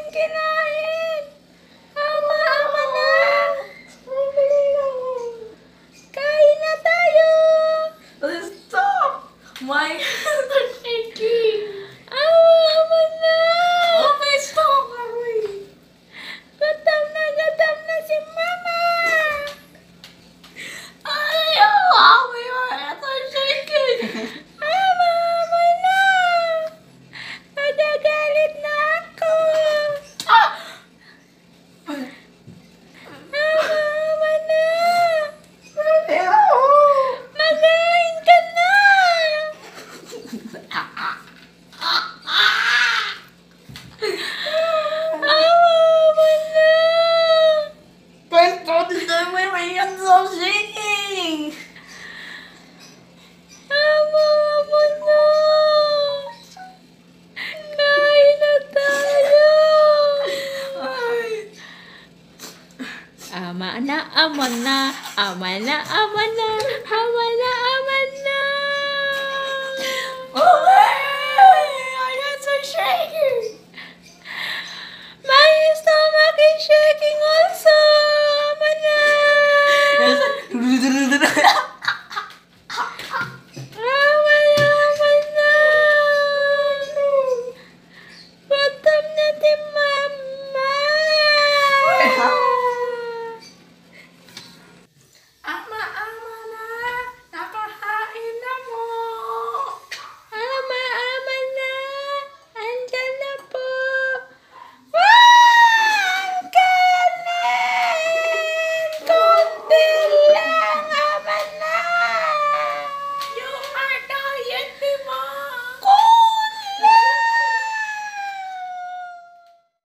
namin kinain. Awa, awa na. Kain na tayo. Stop. My Why my hands so shaking? Mama, na! Kain tayo! Ay. Ama na, ama na, ama na, ama na.